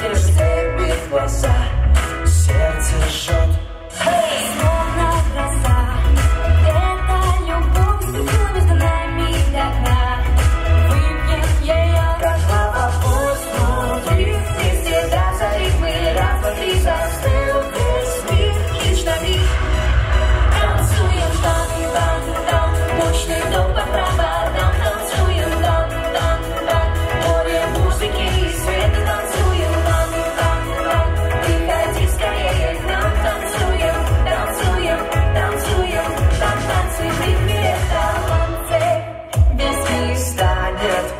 perceber passa. head.